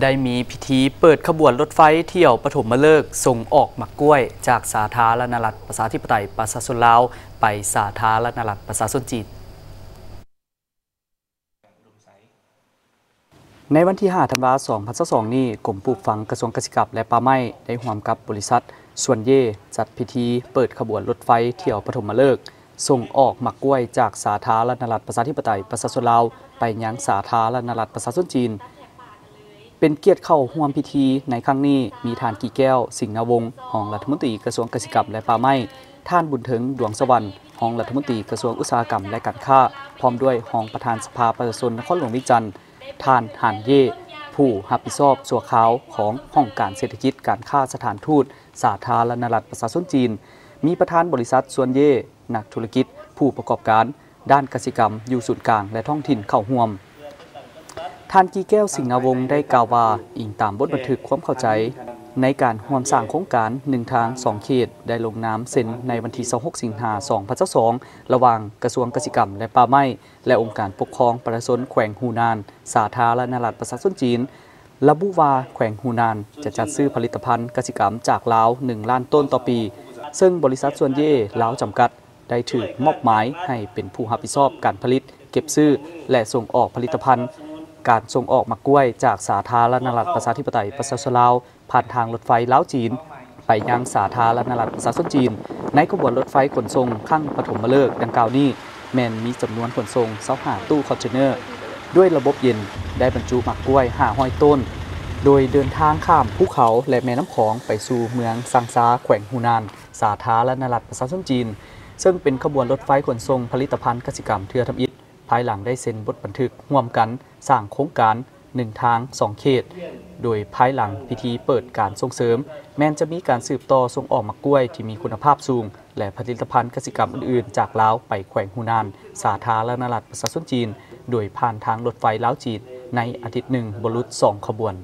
ได้มีพิธีเปิดขบวนรถไฟเที่ยวปฐมฤกษ์ส่งออกหมักกล้วย จากสาธารณรัฐประชาธิปไตยประชาชนลาว ไปสาธารณรัฐประชาชนจีนในวันที่ 5 ธันวาคม 2022 นี้กรมปลูกฝังกระทรวงเกษตรกรรมและป่าไม้ได้ร่วมกับบริษัท ส่วนเย่จัดพิธีเปิดขบวนรถไฟเที่ยวปฐมฤกษ์ส่งออกหมักกล้วยจากสาธารณรัฐประชาธิปไตยประชาชนลาว ไปยังสาธารณรัฐประชาชนจีน เป็นเกียรติเข้าร่วมพิธีในครั้งนี้มีทานกี่แก้ว สิงห์นาวงศ์รองรัฐมนตรีกระทรวงเกษตรกรรมและป่าไม้ท่านบุญถึงดวงสวรรค์รองรัฐมนตรีกระทรวงอุตสาหกรรมและการค้า พร้อมด้วยรองประธานสภาประชาชนนครหลวงวิจันทร์ท่านหานเย่ผู้รับผิดชอบสัวขาวของห้องการเศรษฐกิจการค้าสถานทูต สาธารณรัฐประชาชนจีน มีประธานบริษัทส่วนเย่นักธุรกิจ ผู้ประกอบการ ด้านกสิกรรม อยู่ศูนย์กลางและท้องถิ่นเข้าร่วม ท่านกีแก้วสิงห์นาวงศ์ได้กล่าวว่า อิงตามบทบันทึกความเข้าใจ ในการร่วมสร้างโครงการ1ทาง2เขต ได้ลงนามเซ็นในวันที่ 26 สิงหาคม2022ระหว่างกระทรวงเกษตรกรรมและป่าไม้ และองค์การปกครองประชาชนแขวงฮูนาน สาธารณรัฐประชาชนจีนระบุว่าแขวงฮูนานจะจัดซื้อผลิตภัณฑ์กสิกรรมจากลาว 1 ล้านต้นต่อปี ซึ่งบริษัทส่วนเย่ลาวจำกัด ได้ถือมอบหมายให้เป็นผู้รับผิดชอบการผลิต เก็บซื้อ และส่งออกผลิตภัณฑ์ การส่งออกมะกล้วยจากสาธารณรัฐประชาธิปไตยประชาชนลาว ผ่านทางรถไฟลาวจีน ไปยังสาธารณรัฐประชาชนจีน ในขบวนรถไฟขนส่งครั้งปฐมฤกษ์ดังกล่าวนี้ แม่นมีจำนวนขนส่ง25ตู้คอนเทนเนอร์ ด้วยระบบเย็นได้บรรจุหมากกล้วย500ตัน โดยเดินทางข้ามภูเขาและแม่น้ำของไปสู่เมืองซังซาแขวงฮูนาน สาธารณรัฐประชาชนจีน ซึ่งเป็นขบวนรถไฟขนส่งผลิตภัณฑ์กสิกรรมเทือทำอิฐายหลังได้เซ็นบทบันทึกร่วมกันสร้างโครงการ1ทาง2เขต โดยภายหลังพิธีเปิดการส่งเสริม แม้นจะมีการสืบต่อส่งออกมะกกล้วยที่มีคุณภาพสูง และผลิตภัณฑ์กสิกรรมอื่นๆ จากลาวไปแขวงฮูนาน สาธารณรัฐประชาชนจีน โดยผ่านทางรถไฟลาวจีนในอาทิตย์หนึ่งบรรลุ2ขบวน